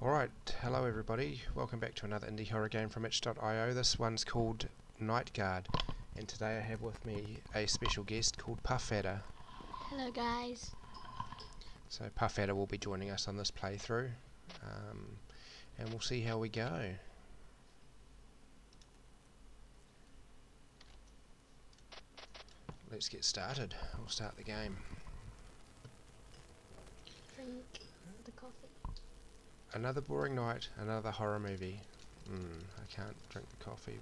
Alright, hello everybody, welcome back to another indie horror game from itch.io. This one's called Night Guard, and today I have with me a special guest called Puffadder. Hello guys. So Puffadder will be joining us on this playthrough, um, and we'll see how we go. Let's get started. We'll start the game. Drink the coffee. Another boring night, another horror movie. Hmm, I can't drink the coffee.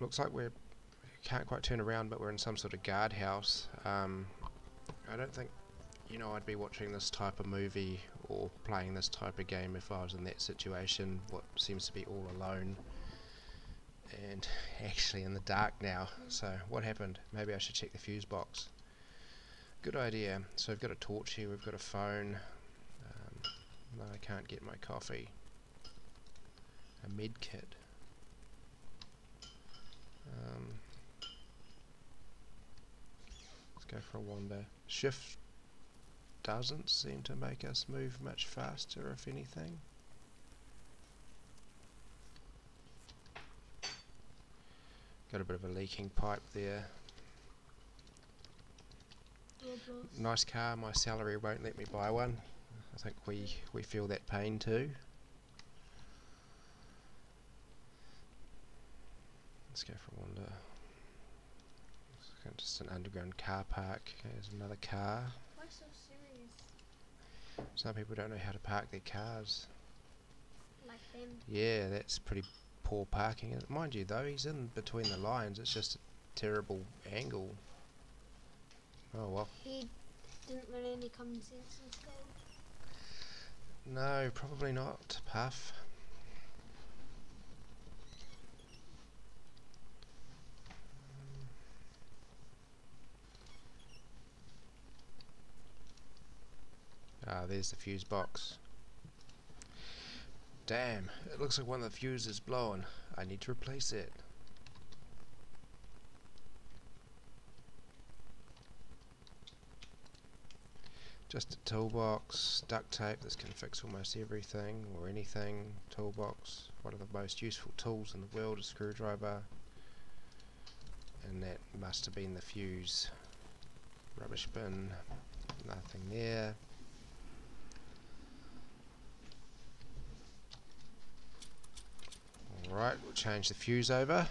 Looks like we're can't quite turn around, but we're in some sort of guardhouse. Um, I don't think, you know, I'd be watching this type of movie or playing this type of game if I was in that situation. What seems to be all alone and actually in the dark now. So what happened? Maybe I should check the fuse box. Good idea. So we've got a torch here. We've got a phone. No, I can't get my coffee. A med kit. Um, let's go for a wander. Shift doesn't seem to make us move much faster, if anything. Got a bit of a leaking pipe there. Nice car, my salary won't let me buy one. I think we, we feel that pain too. Let's go for a wander. It's just an underground car park. There's another car. Why so serious? Some people don't know how to park their cars. Like them. Yeah, that's pretty poor parking. Mind you though, he's in between the lines. It's just a terrible angle. Oh well. He didn't learn any common sense instead. No, probably not, Puff. Ah, there's the fuse box. Damn, it looks like one of the fuses is blown. I need to replace it. Just a toolbox, duct tape, this can fix almost everything or anything. Toolbox, one of the most useful tools in the world, a screwdriver. And that must have been the fuse. Rubbish bin, nothing there. Alright, we'll change the fuse over.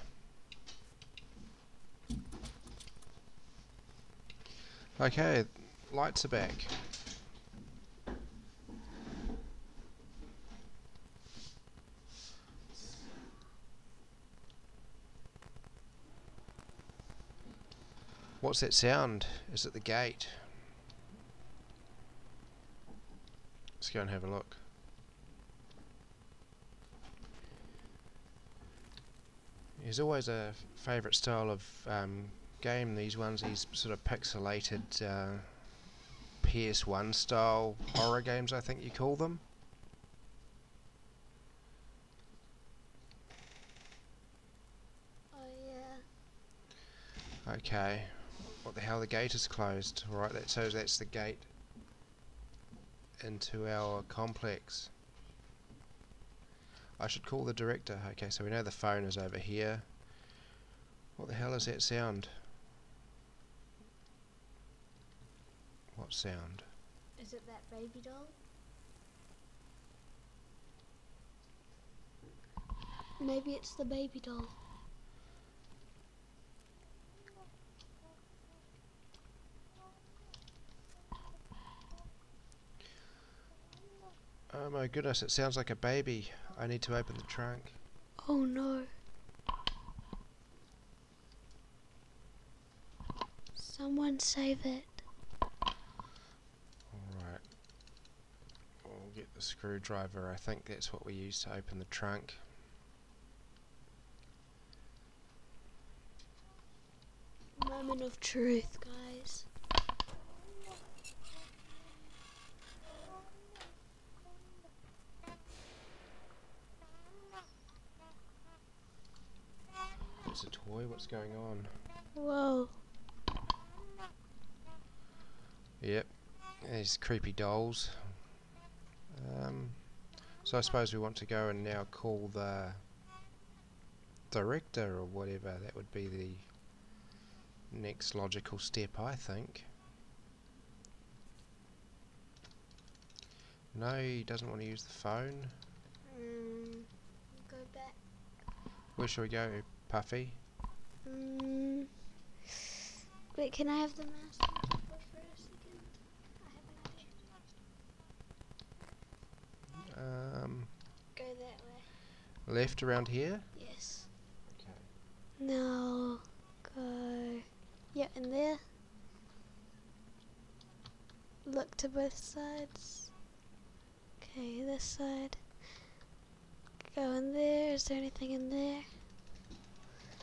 Okay, lights are back. What's that sound? Is it the gate? Let's go and have a look. There's always a favourite style of um, game, these ones, these sort of pixelated uh, PS1 style horror games, I think you call them. Oh yeah. Okay. What the hell? The gate is closed. Right, that shows that's the gate into our complex. I should call the director. Okay, so we know the phone is over here. What the hell is that sound? What sound? Is it that baby doll? Maybe it's the baby doll. Oh my goodness, it sounds like a baby. I need to open the trunk. Oh no. Someone save it. Alright. We'll get the screwdriver. I think that's what we use to open the trunk. Moment of truth, guys. It's a toy, what's going on? Whoa. Yep, these creepy dolls. Um, so I suppose we want to go and now call the director or whatever. That would be the next logical step, I think. No, he doesn't want to use the phone. Mm, go back. Where shall we go, Puffy? Mm. Wait, can I have the mouse for a second? I have an idea. Um, Go that way. left around here? Yes. Okay. Now go. Yeah, in there. Look to both sides. Okay, this side. Go in there. Is there anything in there?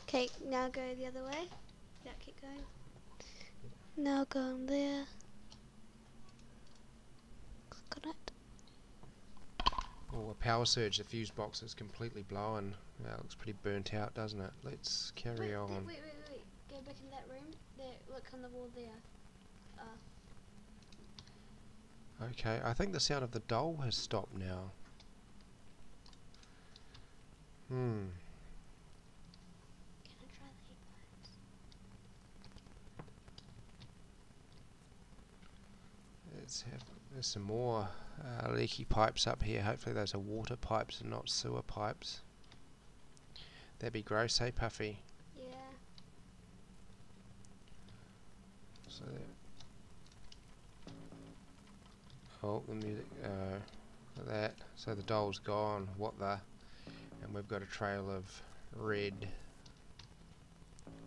Okay, now go the other way. Yeah, keep going. Now go in there. Click on it. Oh, a power surge. The fuse box is completely blown. It looks pretty burnt out, doesn't it? Let's carry wait, on. Wait, wait, wait. Go back in that room. There, look on the wall there. Uh, Okay, I think the sound of the doll has stopped now. Hmm. can I try the heat pipes? Let's have there's some more uh, leaky pipes up here. Hopefully those are water pipes and not sewer pipes. That'd be gross, hey Puffy? Yeah. So that Oh, the music, uh, look that. So the doll's gone, what the? And we've got a trail of red.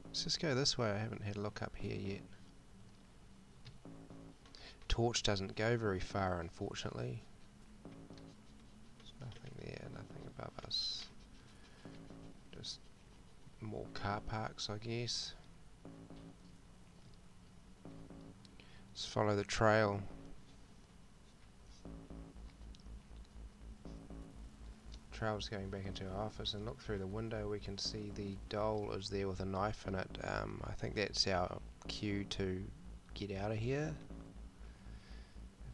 Let's just go this way, I haven't had a look up here yet. Torch doesn't go very far, unfortunately. There's nothing there, nothing above us. Just more car parks, I guess. Let's follow the trail. Trail's going back into our office and look through the window we can see the doll is there with a knife in it. Um, I think that's our cue to get out of here.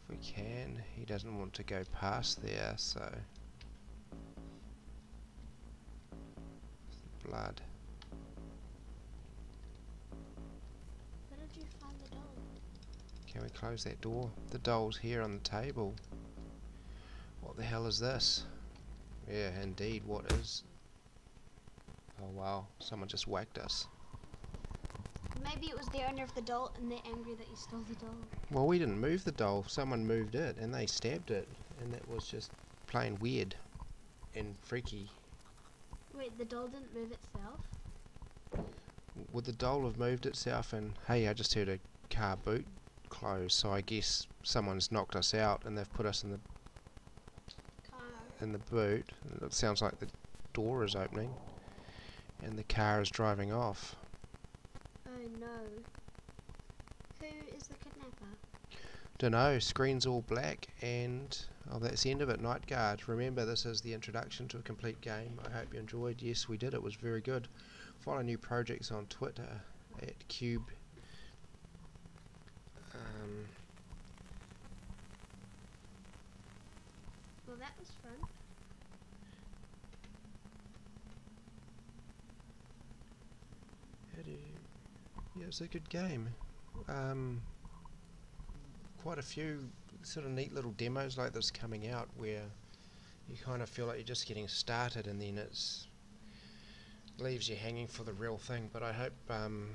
We can. He doesn't want to go past there so blood. Where did you find the doll? Can we close that door? The doll's here on the table. What the hell is this? Yeah, indeed, what is... Oh wow, someone just whacked us. Maybe it was the owner of the doll and they're angry that you stole the doll. Well, we didn't move the doll, someone moved it, and they stabbed it, and that was just plain weird and freaky. Wait, the doll didn't move itself? Would the doll have moved itself and, hey, I just heard a car boot close, so I guess someone's knocked us out and they've put us in the Car. in the boot. It sounds like the door is opening, and the car is driving off. Oh no. Who is the kidnapper? Dunno, screen's all black, and oh, that's the end of it. Night Guard. Remember, this is the introduction to a complete game. I hope you enjoyed. Yes, we did. It was very good. Follow new projects on Twitter at Cube. Um, Well, that was fun. how do you, yeah, it's a good game. Um, quite a few sort of neat little demos like this coming out where you kind of feel like you're just getting started and then it's leaves you hanging for the real thing. But I hope um,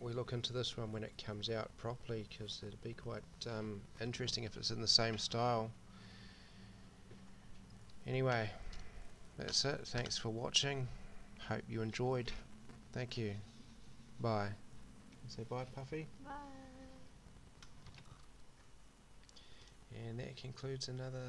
we look into this one when it comes out properly because it'd be quite um, interesting if it's in the same style. Anyway that's it. Thanks for watching. Hope you enjoyed. Thank you bye say bye Puffy Bye. and that concludes another